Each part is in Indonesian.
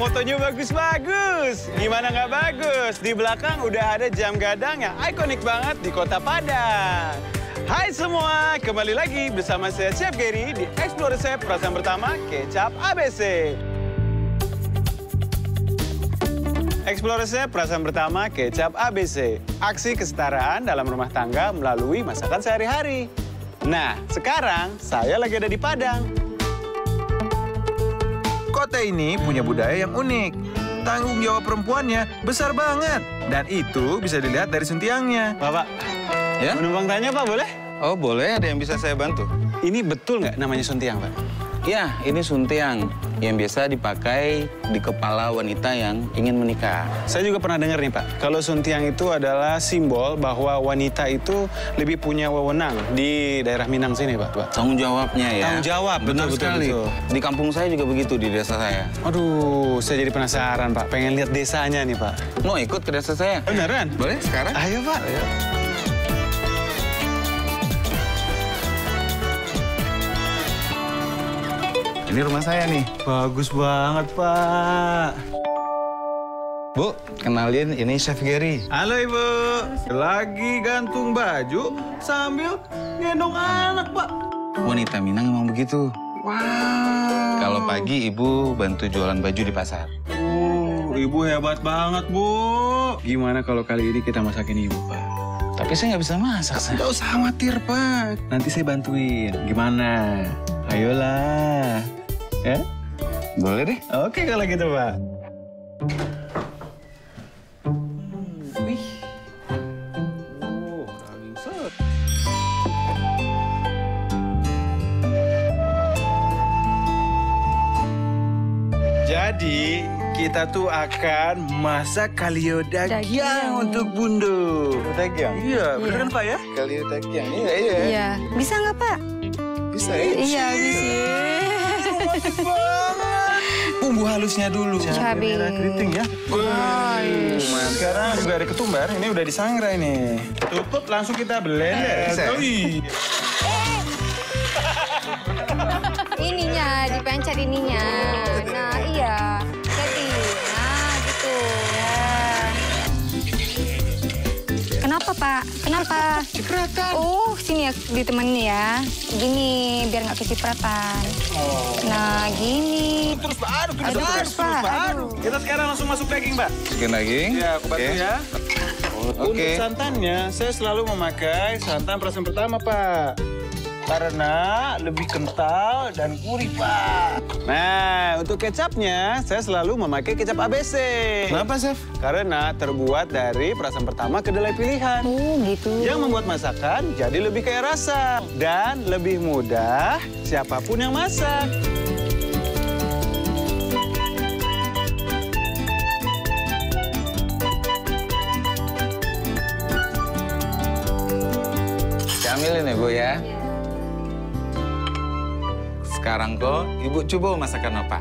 fotonya bagus-bagus. Gimana nggak bagus? Di belakang udah ada jam gadang yang ikonik banget di kota Padang. Hai semua, kembali lagi bersama saya Chef Gary di Explore Resep perasaan pertama Kecap ABC. Explore Resep perasaan pertama Kecap ABC. Aksi kesetaraan dalam rumah tangga melalui masakan sehari-hari. Nah, sekarang saya lagi ada di Padang. Kota ini punya budaya yang unik. Tanggung jawab perempuannya besar banget. Dan itu bisa dilihat dari sentiangnya. Bapak, Ya? menumpang tanya Pak boleh? Oh boleh, ada yang bisa saya bantu? Ini betul nggak namanya suntiang Pak? Ya, ini suntiang yang biasa dipakai di kepala wanita yang ingin menikah. Saya juga pernah dengar nih Pak, kalau suntiang itu adalah simbol bahwa wanita itu lebih punya wewenang di daerah Minang sini Pak. Pak. Tanggung jawabnya ya. Tanggung jawab, betul, betul, betul, sekali. betul. Di kampung saya juga begitu di desa saya. Aduh, saya jadi penasaran Pak, pengen lihat desanya nih Pak. Mau ikut ke desa saya? Beneran? Boleh sekarang? Ayo Pak. Ini rumah saya nih. Bagus banget Pak. Bu, kenalin ini Chef Gary. Halo Ibu, lagi gantung baju sambil gendong anak Pak. Wanita Minang emang begitu. Wow. Kalau pagi ibu bantu jualan baju di pasar. Uh, ibu hebat banget, Bu. Gimana kalau kali ini kita masakin ibu, Pak? Tapi saya nggak bisa masak, saya. Nggak usah khawatir, Pak. Nanti saya bantuin. Gimana? Ayolah. Ya? Boleh deh. Oke kalau gitu, Pak. Wih. Oh, daging set. Jadi kita tuh akan masak kalio daging, Daging. untuk Bundo. Daging. Iya, bener Iya. kan Pak ya? Kali daging. Iya, iya. Iya, bisa nggak Pak? Bisa ya? Iya, bisa. Bumbu halusnya dulu. Cabai. merah keriting ya. Sekarang juga ada ketumbar, ini udah disangrai nih. Cukup langsung kita blender. Bisa ya? Wih. Ininya, dipencet ininya. Kenapa? Cipratan. Oh, sini ya ditemenin ya. Gini, biar nggak kecipratan. Nah, gini. Terus baru, terus Aduh, baru, terus, baru. Aduh. Kita sekarang langsung masuk daging, Mbak. Masukin daging. Ya, aku bantu Oke. ya. Untuk Oke. santannya, saya selalu memakai santan perasaan pertama, Pak. Karena lebih kental dan gurih, Pak. Nah, untuk kecapnya, saya selalu memakai kecap ABC. Kenapa, Chef? Karena terbuat dari perasaan pertama kedelai pilihan. Oh, gitu. Yang membuat masakan jadi lebih kaya rasa dan lebih mudah siapa pun yang masak. Camilin ya, Bu ya. Sekarang kok Ibu coba masakan apa?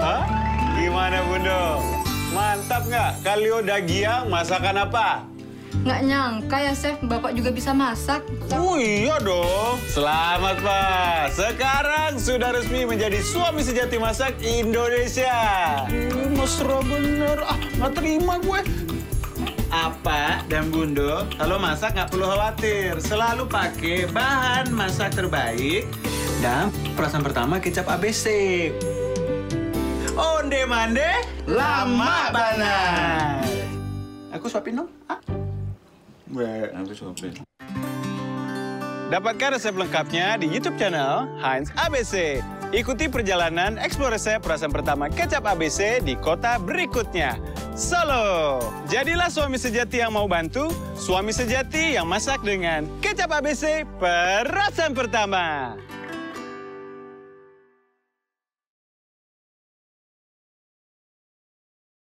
Hah? Gimana Bundo? Mantap nggak? Kalio dagiang masakan apa? Nggak nyangka ya, Chef, Bapak juga bisa masak. Oh iya dong. Selamat Pak. Sekarang sudah resmi menjadi suami sejati masak Indonesia. Hmm, mesra bener. Ah, nggak terima gue. Apa dan Bundo, kalau masak nggak perlu khawatir. Selalu pakai bahan masak terbaik dan perasaan pertama kecap ABC. Onde mande, lama banar. Aku suapin dong. Ah. Weh. Aku cobain. Dapatkan resep lengkapnya di YouTube channel Heinz ABC. Ikuti perjalanan eksplor resep perasaan pertama kecap ABC di kota berikutnya. Solo. Jadilah suami sejati yang mau bantu, suami sejati yang masak dengan kecap ABC perasaan pertama.